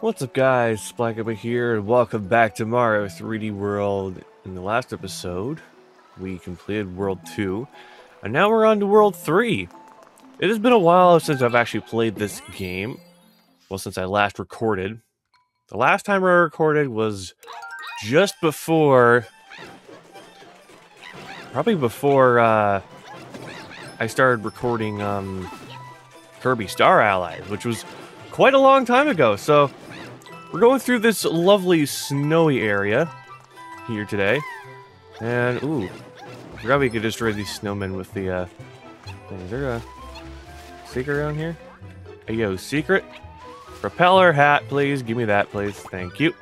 What's up guys, Splat Koopa here, and welcome back to Mario 3D World. In the last episode, we completed World 2, and now we're on to World 3. It has been a while since I've actually played this game. Well, since I last recorded. The last time I recorded was just before... Probably before, uh... I started recording, um... Kirby Star Allies, which was quite a long time ago, so... We're going through this lovely snowy area here today. And, ooh, I forgot we could destroy these snowmen with the, uh, thing. Is there a secret around here? Hey, yo, secret? Propeller hat, please. Give me that, please. Thank you.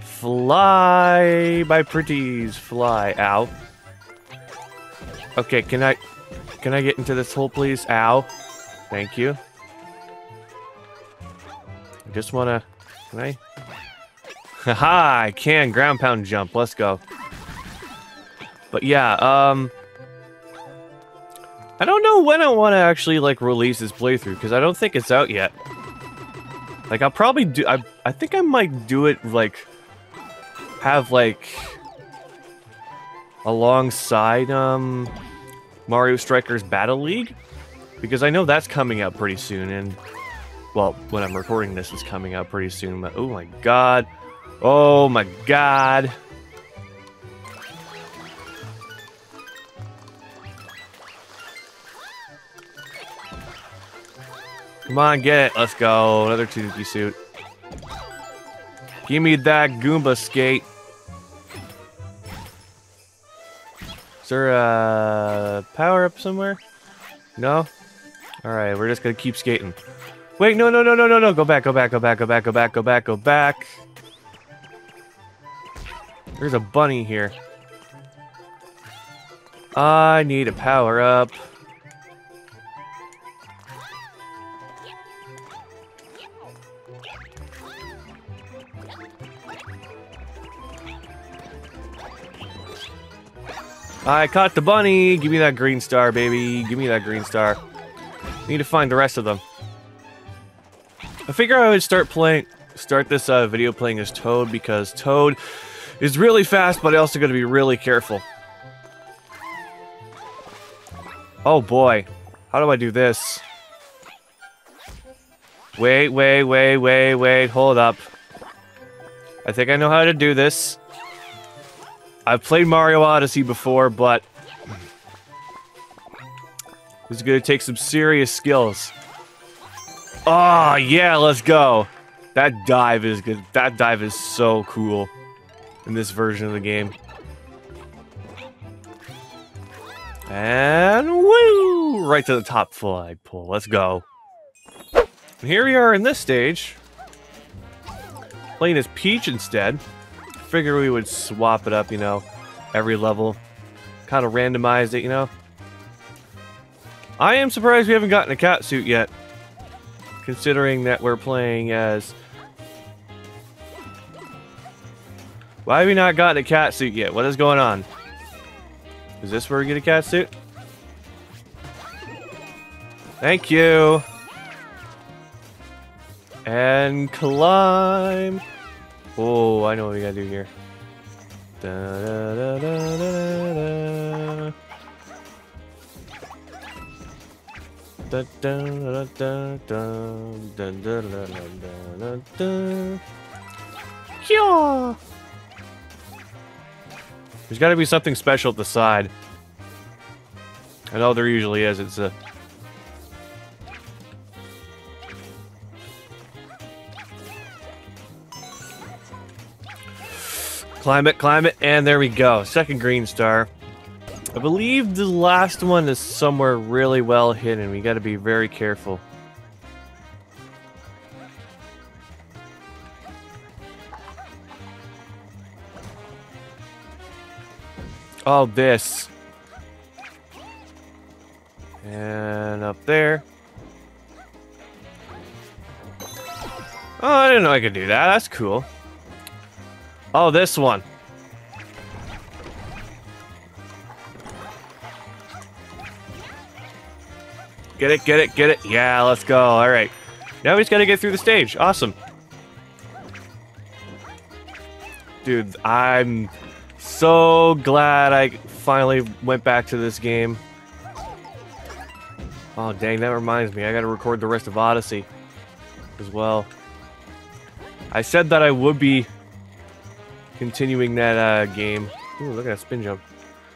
Fly, my pretties, fly. Ow. Okay, can I, can I get into this hole, please? Ow. Thank you. I just wanna, can I? Haha, I can ground pound jump. Let's go. But yeah, um... I don't know when I want to actually, like, release this playthrough, because I don't think it's out yet. Like, I'll probably do... I, I think I might do it, like... Have, like... Alongside, um... Mario Strikers Battle League? Because I know that's coming out pretty soon, and... Well, when I'm recording this, it's coming out pretty soon, but... Oh my god. Oh my god. Come on, get it. Let's go. Another Tanuki suit. Give me that Goomba skate. Is there a power up somewhere? No? Alright, we're just gonna keep skating. Wait, no, no, no, no, no, no. Go back, go back, go back, go back, go back, go back, go back. There's a bunny here. I need a power up. I caught the bunny. Give me that green star, baby. Give me that green star. Need to find the rest of them. I figure I would start playing, start this uh, video playing as Toad because Toad is really fast, but I also got to be really careful. Oh boy, how do I do this? Wait, wait, wait, wait, wait, hold up. I think I know how to do this. I've played Mario Odyssey before, but this is going to take some serious skills. Oh, yeah, let's go. That dive is good. That dive is so cool in this version of the game. And woo! Right to the top flag pull. Let's go. And here we are in this stage. Playing as Peach instead. Figure we would swap it up, you know, every level. Kind of randomize it, you know. I am surprised we haven't gotten a cat suit yet. Considering that we're playing as... Why have we not gotten a cat suit yet? What is going on? Is this where we get a cat suit? Thank you. And climb. Oh, I know what we gotta do here. Da, da, da, There's got to be something special at the side. I know there usually is. It's a Climb it, climb it, and there we go. Second green star. I believe the last one is somewhere really well hidden. We got to be very careful. Oh, this. And up there. Oh, I didn't know I could do that. That's cool. Oh, this one. Get it, get it, get it. Yeah, let's go. All right. Now we just gotta get through the stage. Awesome. Dude, I'm so glad I finally went back to this game. Oh, dang, that reminds me. I gotta record the rest of Odyssey as well. I said that I would be continuing that uh, game. Ooh, look at that spin jump.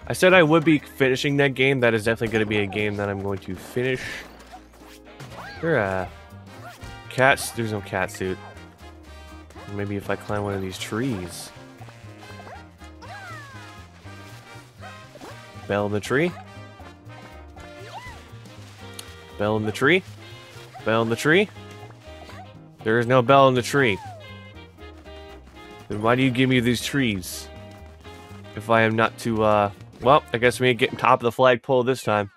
I said I would be finishing that game. That is definitely going to be a game that I'm going to finish. There, uh, cats. There's no cat suit. Maybe if I climb one of these trees. Bell in the tree. Bell in the tree. Bell in the tree. There is no bell in the tree. Then why do you give me these trees? If I am not to, uh... Well, I guess we getting top of the flagpole this time.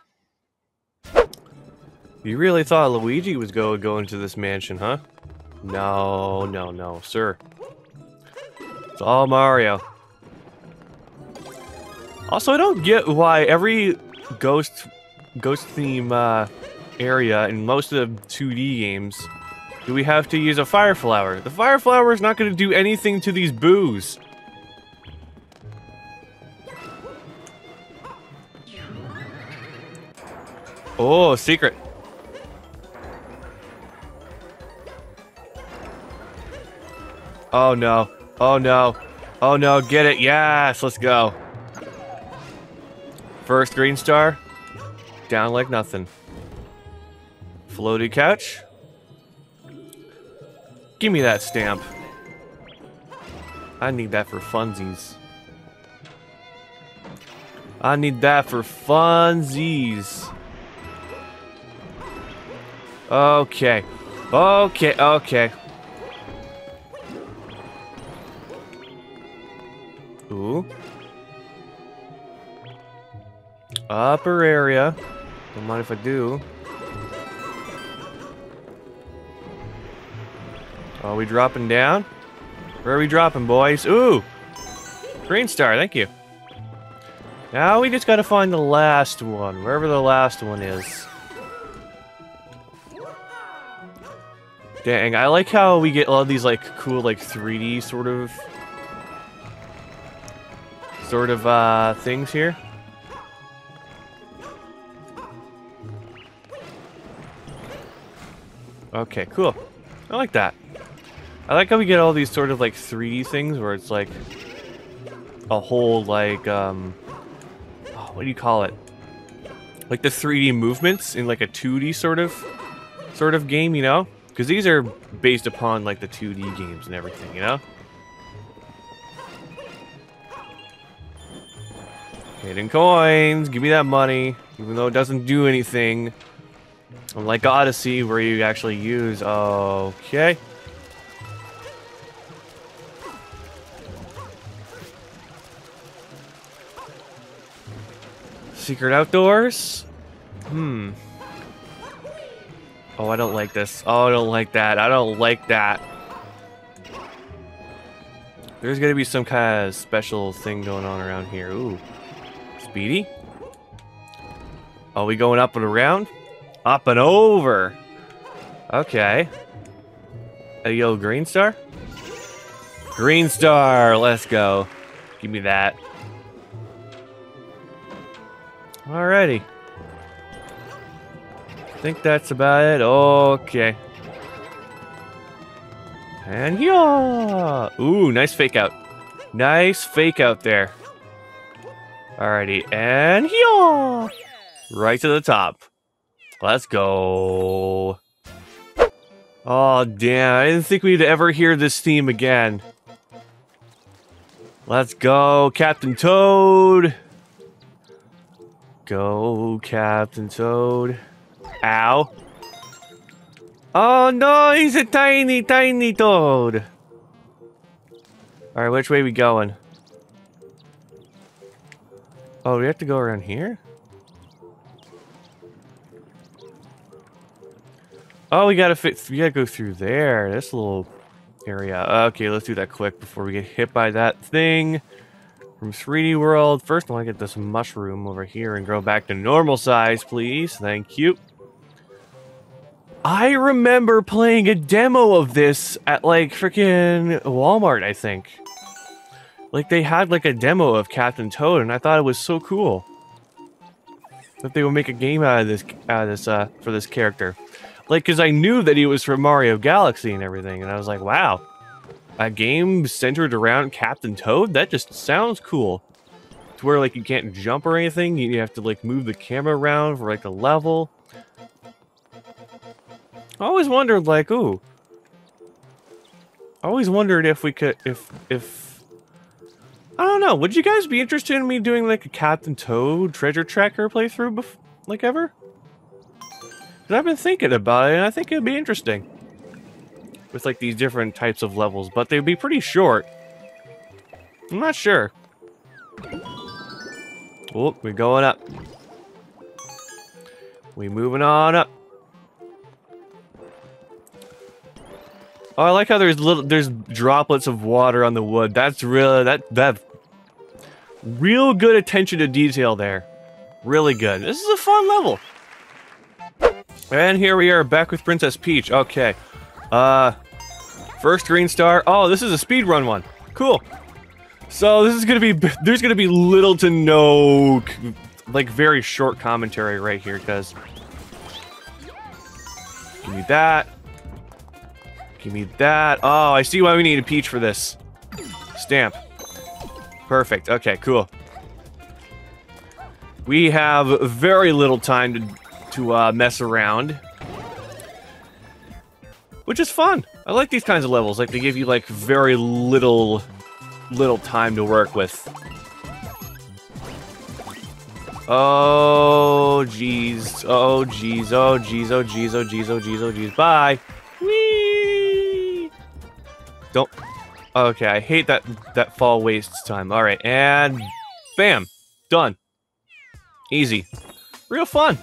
You really thought Luigi was going to go into this mansion, huh? No, no, no, sir. It's all Mario. Also, I don't get why every ghost ghost theme uh, area in most of the 2D games do we have to use a fire flower. The fire flower is not going to do anything to these boos. Oh, secret. Oh no. Oh no. Oh no, get it. Yes, let's go. First green star. Down like nothing. Floaty couch. Give me that stamp. I need that for funsies. I need that for funsies. Okay. Okay, okay. Ooh. Upper area. Don't mind if I do. Are we dropping down? Where are we dropping, boys? Ooh! Green star, thank you. Now we just gotta find the last one, wherever the last one is. Dang, I like how we get all these like cool like 3D sort of sort of uh things here. Okay, cool. I like that. I like how we get all these sort of like 3D things where it's like a whole like um oh, what do you call it? Like the 3D movements in like a 2D sort of sort of game, you know? Because these are based upon like the 2D games and everything, you know? Hidden coins, give me that money, even though it doesn't do anything. Unlike Odyssey, where you actually use... Okay. Secret outdoors? Hmm. Oh, I don't like this. Oh, I don't like that. I don't like that. There's gonna be some kind of special thing going on around here. Ooh. Speedy? Are we going up and around? Up and over. Okay. A yo, green star? Green star, let's go. Give me that. Alrighty. Think that's about it. Okay. And yeah. Ooh, nice fake out. Nice fake out there. Alrighty, and yeah. Right to the top. Let's go. Oh, damn. I didn't think we'd ever hear this theme again. Let's go, Captain Toad. Go, Captain Toad. Ow. Oh no, he's a tiny, tiny toad. Alright, which way we going? Oh, we have to go around here? Oh, we gotta fit, we gotta go through there. This little area. Okay, let's do that quick before we get hit by that thing. From 3D World. First, I want to get this mushroom over here and grow back to normal size, please. Thank you. I remember playing a demo of this at like freaking Walmart, I think. Like they had like a demo of Captain Toad, and I thought it was so cool that they would make a game out of this out of this uh, for this character. Like, cause I knew that he was from Mario Galaxy and everything, and I was like, wow, a game centered around Captain Toad? That just sounds cool. To where like you can't jump or anything, you have to like move the camera around for like a level. I always wondered like, ooh. I always wondered if we could if if I don't know, would you guys be interested in me doing like a Captain Toad treasure tracker playthrough bef like ever? Cause I've been thinking about it and I think it'd be interesting. With like these different types of levels, but they'd be pretty short. I'm not sure. Oh, we're going up. We moving on up. Oh, I like how there's little there's droplets of water on the wood. That's real that that real good attention to detail there. Really good. This is a fun level. And here we are back with Princess Peach. Okay. Uh first green star. Oh, this is a speed run one. Cool. So this is gonna be there's gonna be little to no like very short commentary right here because give me that. Give me that. Oh, I see why we need a peach for this. Stamp. Perfect. Okay, cool. We have very little time to to uh, mess around. Which is fun. I like these kinds of levels. Like, they give you, like, very little little time to work with. Oh, jeez. Oh, jeez. Oh, jeez. Oh, jeez. Oh, jeez. Oh, jeez. Oh, jeez. Bye. Okay, I hate that that fall wastes time. All right, and bam. Done. Easy. Real fun.